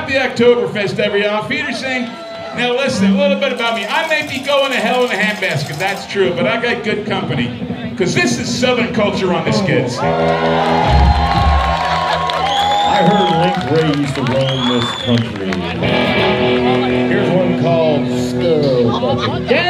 happy Oktoberfest, everyone. Peterson. Now listen, a little bit about me. I may be going to hell in a handbasket, that's true, but I got good company. Because this is Southern culture on the skids. I heard Link Wray used to this country. Here's one called Skull.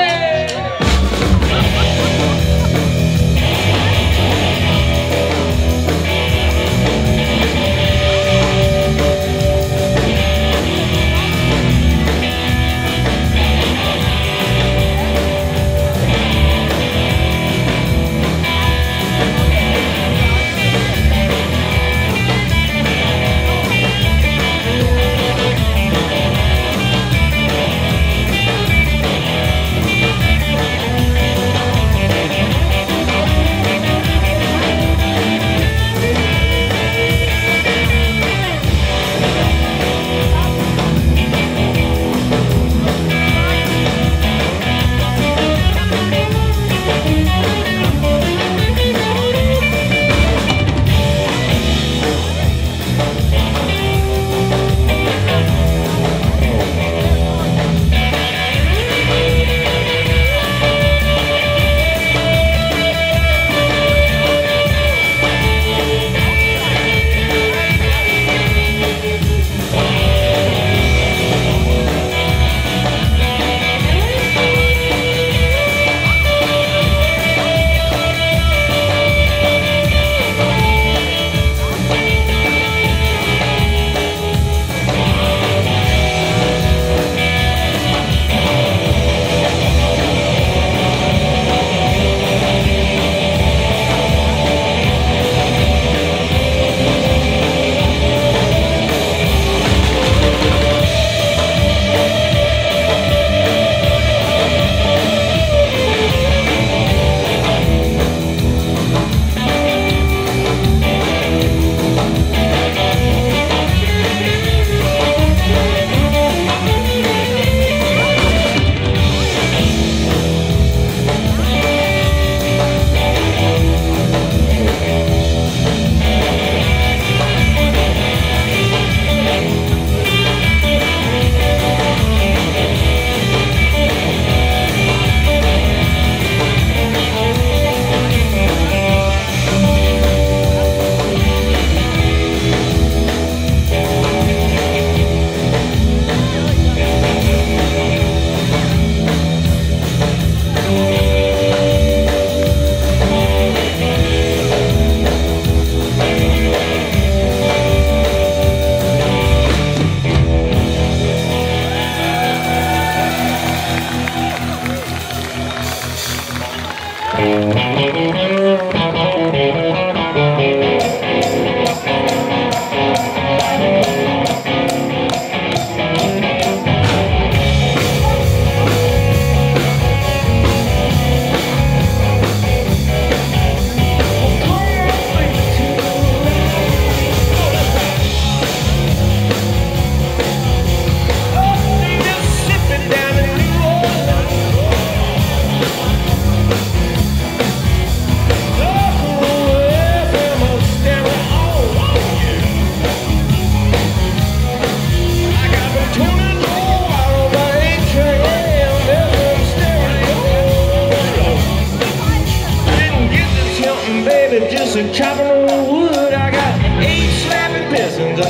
고맙습니다.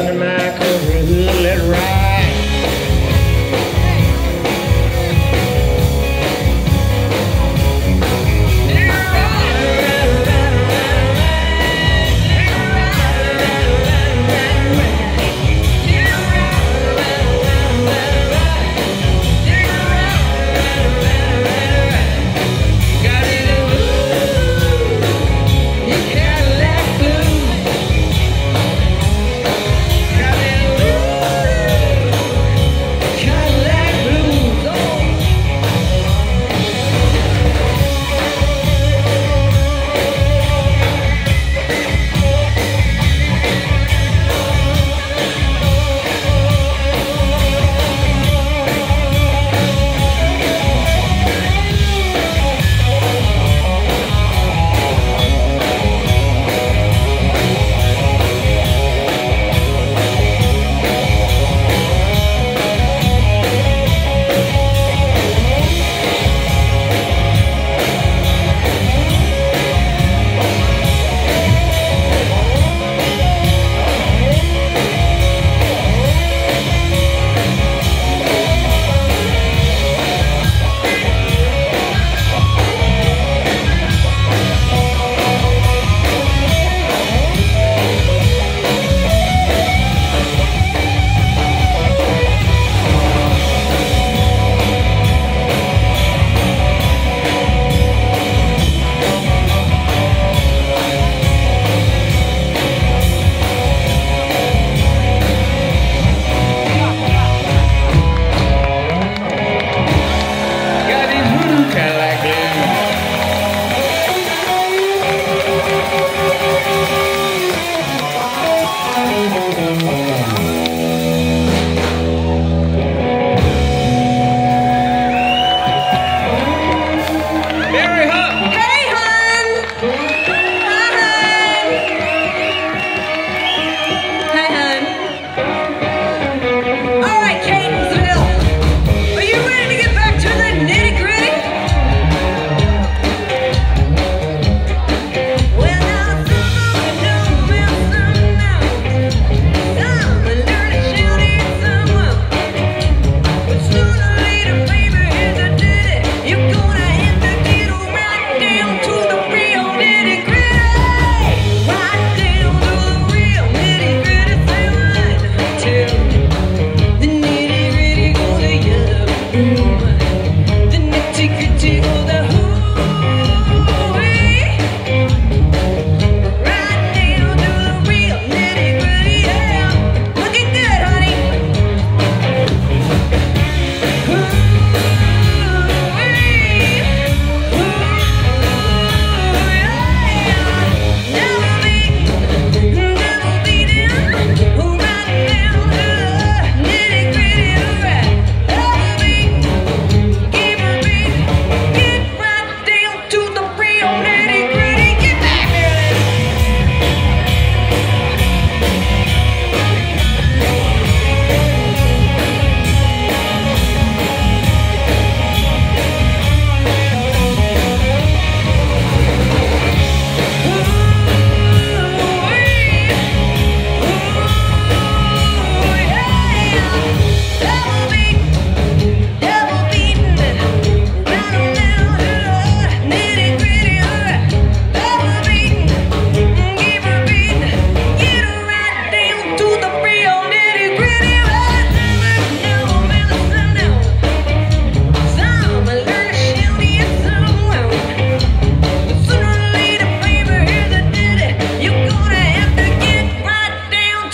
Thunder Man.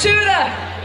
shooter.